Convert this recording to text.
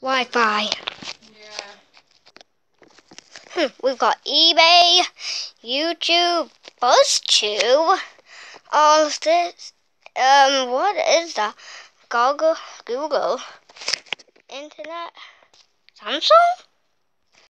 Wi-Fi. Yeah. Hmm, we've got eBay, YouTube, BuzzTube, all of this. Um, what is that? Google, Google, Internet, Samsung.